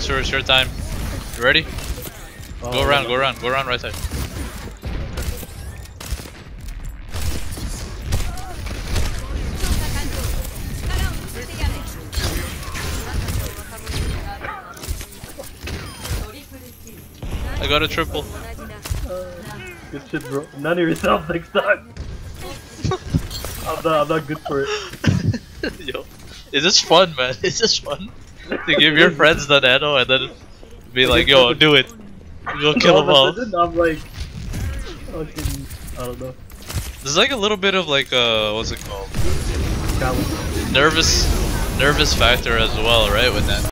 Sure, it's your time. You ready? Oh, Go around, go around, go around right side. I got a triple. Uh, good shit, bro. None of yourself next time. I'm not, I'm not good for it. Yo, it's just fun, man. It's just fun to give your friends the nano and then be like, "Yo, do it. Go kill them all." I'm like, fucking, I don't know. There's like a little bit of like uh, what's it called? Nervous, nervous factor as well, right? With that.